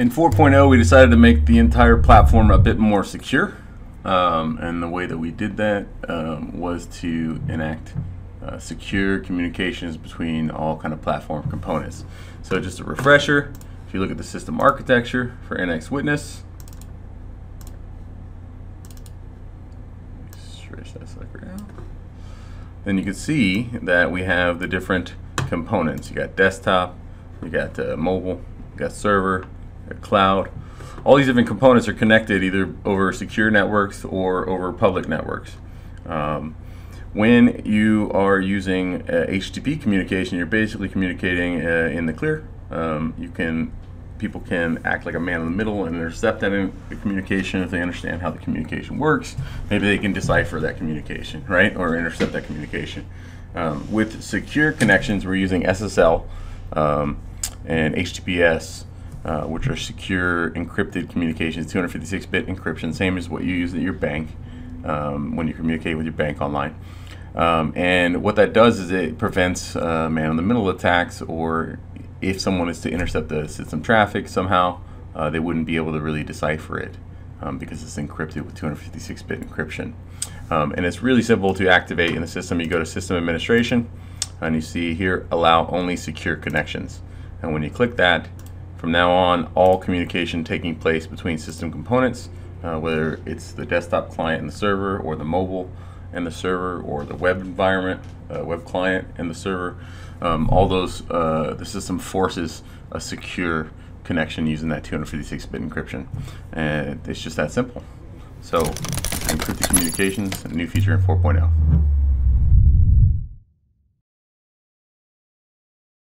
In 4.0, we decided to make the entire platform a bit more secure. Um, and the way that we did that um, was to enact uh, secure communications between all kind of platform components. So just a refresher, if you look at the system architecture for NX Witness, stretch that sucker out, then you can see that we have the different components. You got desktop, you got uh, mobile, you got server, cloud. All these different components are connected either over secure networks or over public networks. Um, when you are using uh, HTTP communication, you're basically communicating uh, in the clear. Um, you can people can act like a man in the middle and intercept that in communication if they understand how the communication works. Maybe they can decipher that communication, right, or intercept that communication. Um, with secure connections, we're using SSL um, and HTTPS, uh, which are secure encrypted communications, 256-bit encryption, same as what you use at your bank um, when you communicate with your bank online. Um, and what that does is it prevents uh, man-in-the-middle attacks, or if someone is to intercept the system traffic somehow, uh, they wouldn't be able to really decipher it um, because it's encrypted with 256-bit encryption. Um, and it's really simple to activate in the system. You go to System Administration, and you see here, Allow Only Secure Connections. And when you click that, from now on, all communication taking place between system components, uh, whether it's the desktop client and the server, or the mobile, and the server or the web environment, uh, web client and the server. Um, all those, uh, the system forces a secure connection using that 256-bit encryption. And it's just that simple. So encrypted communications, a new feature in 4.0.